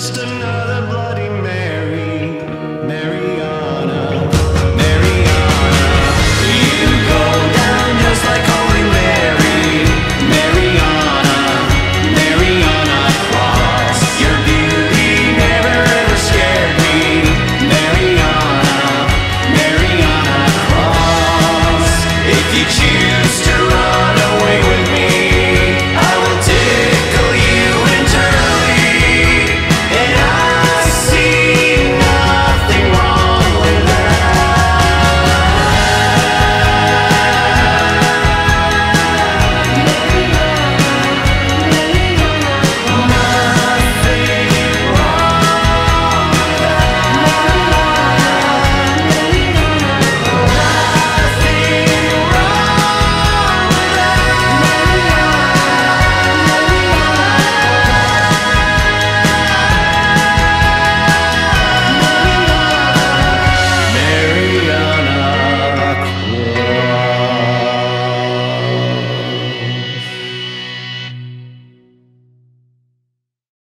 just another